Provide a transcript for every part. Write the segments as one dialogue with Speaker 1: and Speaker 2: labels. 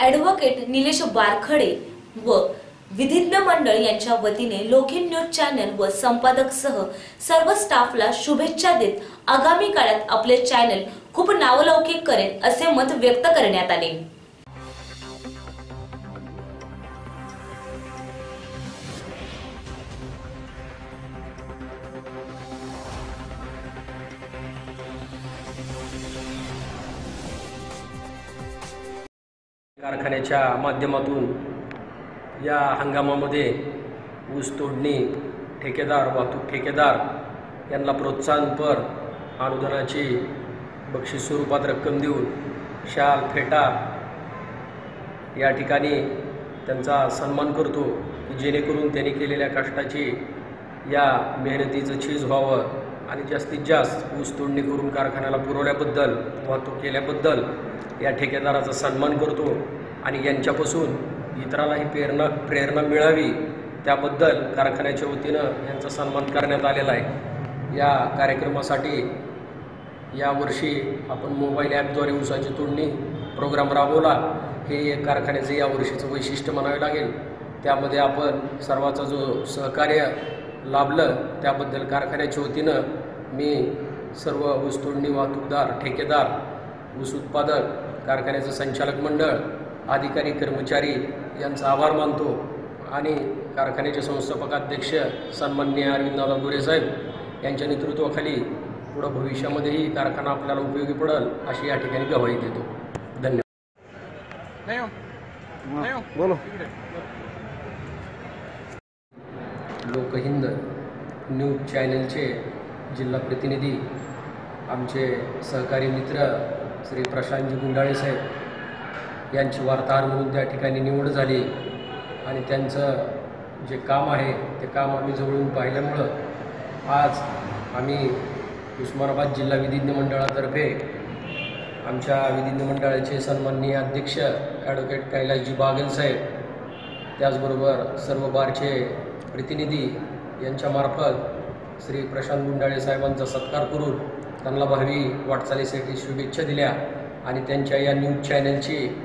Speaker 1: Advocate Nilesh Barkhade व विधिज्ञ मंडळ यांच्या वतीने लोखिन न्यूज चॅनल व संपादकसह सर्व स्टाफला शुभेच्छा देत आगामी काळात आपले चॅनल खूप नावलौकिक करेल असे मत व्यक्त करण्यात आले.
Speaker 2: कारखान्याच्या माध्यमातून या हंगामामध्ये ऊस तोडणी ठेकेदार वाहतूक ठेकेदार यांना प्रोत्साहनपर अनुदानाची बक्षीस स्वरूपात रक्कम देऊन शाल फेटा या ठिकाणी त्यांचा सन्मान करतो की जेणेकरून त्यांनी केलेल्या कष्टाची या मेहनतीचं चीज व्हावं. आणि जास्तीत जास्त ऊस तोडणी करून कारखान्याला पुरवल्याबद्दल वाहतूक केल्याबद्दल या ठेकेदाराचा सन्मान करतो आणि यांच्यापासून इतरांनाही प्रेरणा प्रेरणा मिळावी. त्याबद्दल कारखान्याच्या वतीनं यांचा सन्मान करण्यात आलेला आहे. या कार्यक्रमासाठी यावर्षी आपण मोबाईल ॲपद्वारे ऊसाची तोडणी प्रोग्राम राबवला. हे एक कारखान्याचं यावर्षीचं वैशिष्ट्य म्हणावे लागेल. त्यामध्ये आपण सर्वाचा जो सहकार्य लाभलं त्याबद्दल कारखान्याच्या वतीनं मी सर्व ऊस तोडणी वाहतूकदार ठेकेदार ऊस उत्पादक कारखान्याचं संचालक मंडळ अधिकारी कर्मचारी यांचा आभार मानतो आणि कारखान्याचे संस्थापक अध्यक्ष सन्माननीय अरविंददादा गोरे साहेब यांच्या नेतृत्वाखाली पुढं भविष्यामध्येही कारखाना आपल्याला उपयोगी पडेल अशी या ठिकाणी गवाही देतो धन्यवाद
Speaker 3: हो. हो.
Speaker 4: बोलो.
Speaker 2: लोकहिंद न्यूज चॅनलचे जिल्हा प्रतिनिधी आमचे सहकारी मित्र श्री प्रशांतजी गुंडाळे साहेब यांची वार्ताहर म्हणून त्या ठिकाणी निवड झाली आणि त्यांचं जे काम आहे ते काम आम्ही जवळून पाहिल्यामुळं आज आम्ही उस्मानाबाद जिल्हा विधिज्ञ मंडळातर्फे आमच्या विधिज्ञ मंडळाचे सन्माननीय अध्यक्ष ॲडव्होकेट कैलासजी बागल साहेब त्याचबरोबर सर्व बारचे प्रतिनिधी यांच्यामार्फत श्री प्रशांत गुंडाळे साहेबांचा सत्कार करून त्यांना भावी वाटचालीसाठी शुभेच्छा दिल्या आणि त्यांच्या या न्यूज चॅनलची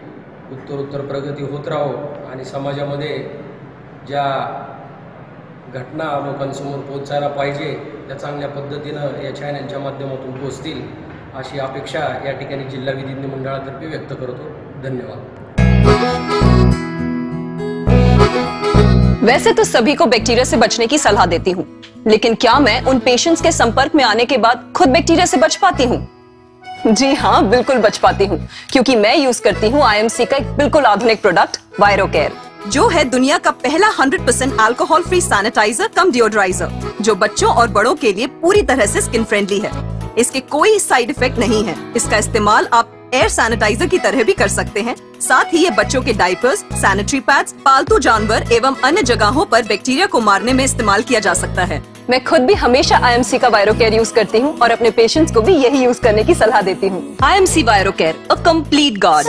Speaker 2: उत्तरोत्तर प्रगती होत राहो आणि समाजामध्ये ज्या घटना लोकांसमोर पोहोचायला पाहिजे त्या चांगल्या पद्धतीनं या चॅनलच्या माध्यमातून पोहोचतील अशी अपेक्षा या ठिकाणी जिल्हा विधिज्ञ मंडळातर्फे व्यक्त करतो. धन्यवाद.
Speaker 5: वैसे तो सभी को बैक्टीरिया से बचने की सलाह देती हूँ। लेकिन क्या मैं उन पेशेंट्स के संपर्क में आने के बाद खुद बैक्टीरिया से बच पाती हूँ? जी हाँ बिल्कुल बच पाती हूँ, क्योंकि मैं यूज़ करती हूँ आईएमसी का एक बिल्कुल आधुनिक प्रोडक्ट वायरोकेयर जो है दुनिया का पहला 100% alcohol free sanitiser cum deodoriser जो बच्चों और बड़ों के लिए पूरी तरह से स्किन फ्रेंडली है। इसके कोई साइड इफ़ेक्ट नहीं है। इसका इस्तेमाल आप एयर सैनिटाइजर की तरह भी कर सकते हैं। साथ ही ये बच्चों के डाइपर्स सैनिटरी पैड्स पालतू जानवर एवं अन्य जगहों पर बैक्टीरिया को मारने में इस्तेमाल किया जा सकता है। मैं खुद भी हमेशा आईएमसी का वायरोकेयर यूज़ करती हूँ और अपने पेशेंट्स को भी यही यूज़ करने की सलाह देती हूँ। I M C viro Virocare
Speaker 6: a complete guard